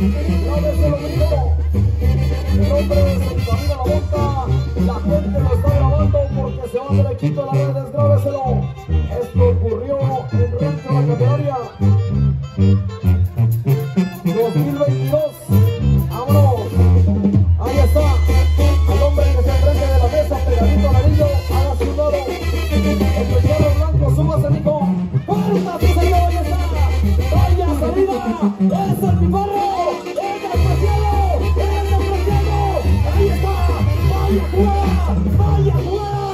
Grábese lo que dijo. Mi nombre se encamina la boca. La gente lo está grabando porque se va derechito a la red. Es grábese lo. Esto ocurrió en Renco de la Catedralia 2022. ¡Ambros! Ahí está. Al hombre que se aprende de la mesa. Pegadito anarillo. Haga su lado. El peñero blanco suma a Cédric. ¡Puerta su salida, Ballesta! ¡Vaya salida! Fireworld! Fireworld!